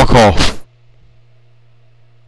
Fuck off.